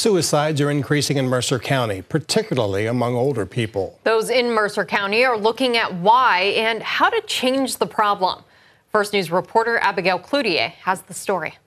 Suicides are increasing in Mercer County, particularly among older people. Those in Mercer County are looking at why and how to change the problem. First News reporter Abigail Cloutier has the story.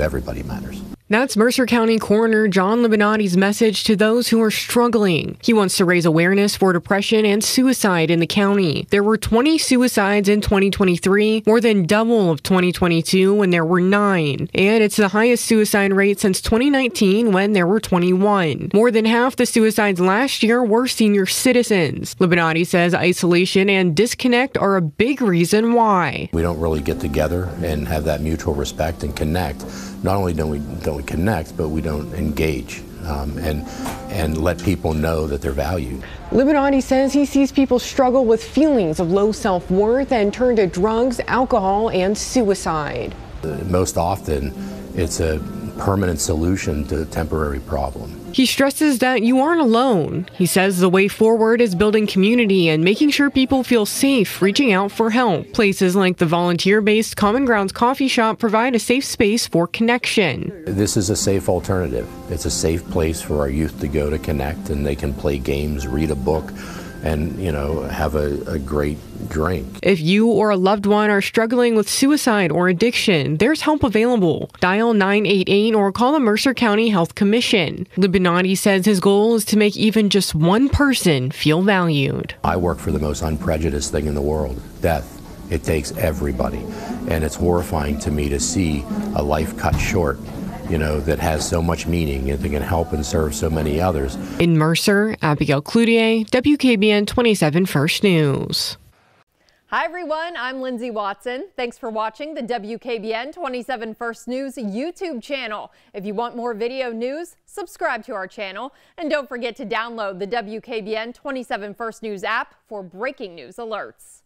Everybody matters. That's Mercer County Coroner John Libonati's message to those who are struggling. He wants to raise awareness for depression and suicide in the county. There were 20 suicides in 2023, more than double of 2022 when there were nine. And it's the highest suicide rate since 2019 when there were 21. More than half the suicides last year were senior citizens. Libinati says isolation and disconnect are a big reason why. We don't really get together and have that mutual respect and connect. Not only don't we don't we connect, but we don't engage um, and and let people know that they're valued. Libonati says he sees people struggle with feelings of low self worth and turn to drugs, alcohol, and suicide. Most often, it's a permanent solution to a temporary problem. He stresses that you aren't alone. He says the way forward is building community and making sure people feel safe reaching out for help. Places like the volunteer based Common Grounds coffee shop provide a safe space for connection. This is a safe alternative. It's a safe place for our youth to go to connect and they can play games, read a book and you know have a, a, great drink. If you or a loved one are struggling with suicide or addiction, there's help available. Dial 988 or call the Mercer County Health Commission. Libonati says his goal is to make even just one person feel valued. I work for the most unprejudiced thing in the world, death. It takes everybody. And it's horrifying to me to see a life cut short you know, that has so much meaning and that can help and serve so many others. In Mercer, Abigail Cloutier, WKBN 27 First News. Hi everyone, I'm Lindsay Watson. Thanks for watching the WKBN 27 First News YouTube channel. If you want more video news, subscribe to our channel and don't forget to download the WKBN 27 First News app for breaking news alerts.